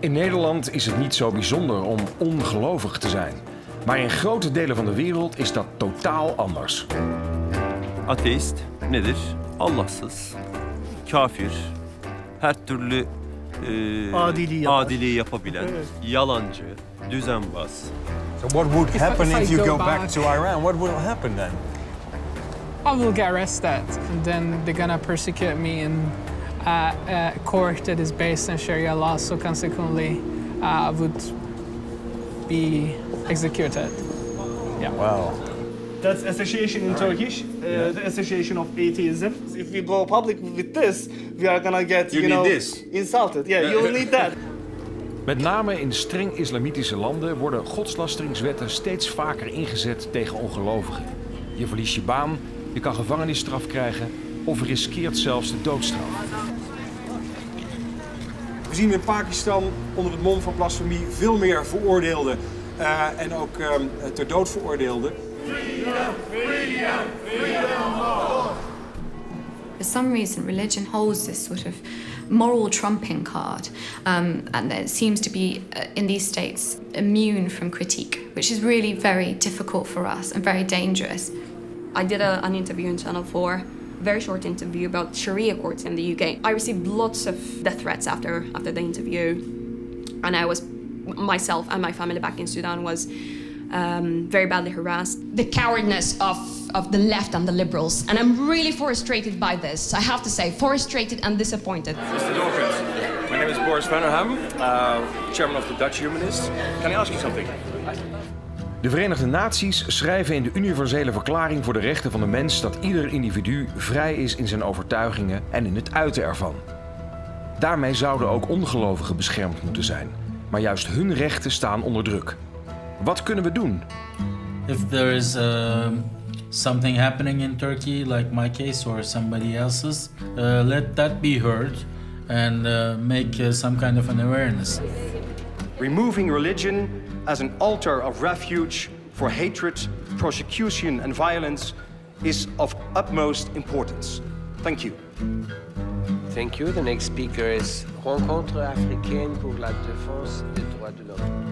In Nederland is het niet zo bijzonder om ongelovig te zijn. Maar in grote delen van de wereld is dat totaal anders. Ateist nedir? Allahsız, kafir, her türlü e, Adiliği yapar. adiliği yapabilen, yalancı, düzenbaz. So what would happen if you go go back back- to Iran? What will happen then? I will get arrested, and then they're gonna persecute me in uh, a court that is based on Sharia law. So consequently, uh, would be executed. Wow. That's association in Turkish, uh, the association of atheism. If we go public with this, we are gonna get, you, You need know, this. insulted. Yeah, you'll need that. Met name in streng islamitische landen worden godslasteringswetten steeds vaker ingezet tegen ongelovigen. Je verliest je baan, je kan gevangenisstraf krijgen of riskeert zelfs de doodstraf. We zien in Pakistan onder het mom van blasfemie veel meer veroordeelden eh, en ook ehm, ter dood veroordeelden. For some reason, religion holds this sort of moral trumping card, um, and it seems to be, uh, in these states, immune from critique, which is really very difficult for us and very dangerous. I did a, an interview in Channel 4, very short interview about Sharia courts in the UK. I received lots of death threats after after the interview, and I was myself and my family back in Sudan was um, very badly harassed. the cowardness of, of the left and the liberals. And I'm really frustrated by this. I have to say, frustrated and disappointed. Mr. Dawkins, my name is Boris Van Vanderham, uh, chairman of the Dutch Humanists. Can I ask you something? De Verenigde Naties schrijven in de Universele Verklaring voor de Rechten van de Mens dat ieder individu vrij is in zijn overtuigingen en in het uiten ervan. Daarmee zouden ook ongelovigen beschermd moeten zijn. Maar juist hun rechten staan onder druk. Wat kunnen we doen? if there is um, something happening in Turkey, like my case or somebody else's, uh, let that be heard and uh, make uh, some kind of an awareness. Removing religion as an altar of refuge for hatred, persecution, and violence is of utmost importance. Thank you. Thank you. The next speaker is Rencontre africaine pour la défense des droits de l'homme.